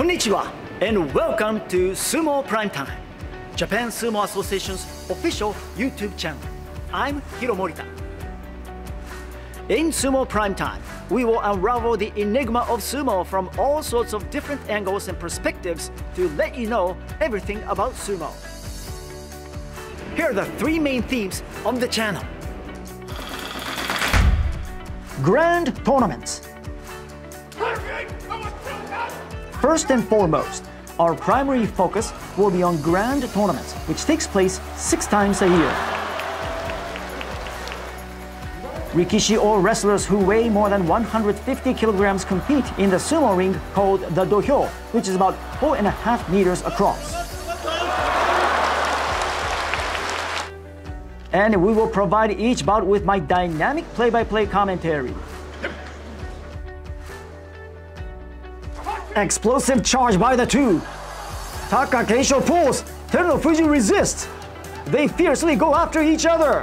Konnichiwa and welcome to Sumo Prime Time, Japan Sumo Association's official YouTube channel. I'm Hiro Morita. In Sumo Prime Time, we will unravel the enigma of sumo from all sorts of different angles and perspectives to let you know everything about sumo. Here are the three main themes on the channel. Grand Tournaments First and foremost, our primary focus will be on Grand Tournaments, which takes place six times a year. Rikishi or wrestlers who weigh more than 150 kilograms compete in the sumo ring called the dohyo, which is about four and a half meters across. And we will provide each bout with my dynamic play-by-play commentary. Explosive charge by the two. Takakeisho pulls, Terunofuji resists. They fiercely go after each other.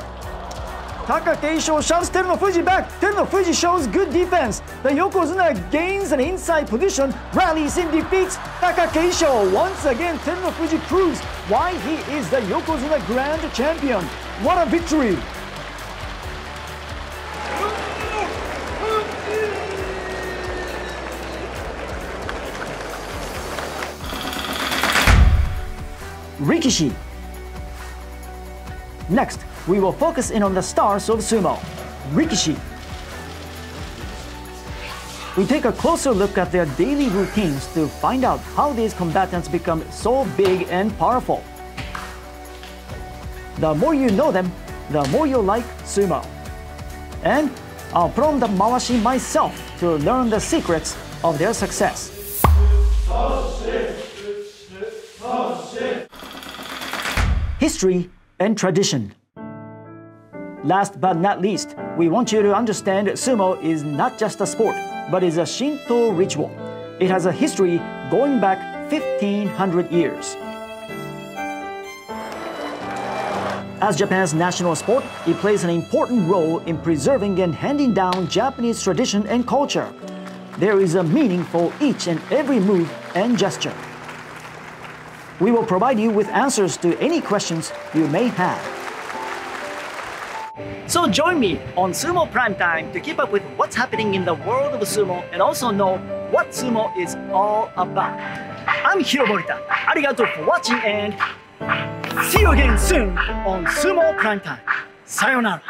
Takakeisho shoves Terunofuji back. Terunofuji shows good defense. The Yokozuna gains an inside position, rallies and defeats Takakeisho. Once again, Terunofuji proves why he is the Yokozuna Grand Champion. What a victory! Rikishi. Next, we will focus in on the stars of sumo, Rikishi. We take a closer look at their daily routines to find out how these combatants become so big and powerful. The more you know them, the more you'll like sumo. And I'll on the mawashi myself to learn the secrets of their success. History and tradition. Last but not least, we want you to understand sumo is not just a sport, but is a Shinto ritual. It has a history going back 1500 years. As Japan's national sport, it plays an important role in preserving and handing down Japanese tradition and culture. There is a meaning for each and every move and gesture. We will provide you with answers to any questions you may have. So join me on Sumo Prime Time to keep up with what's happening in the world of sumo and also know what sumo is all about. I'm Hiro Morita. Arigato for watching and see you again soon on Sumo Prime Time. Sayonara.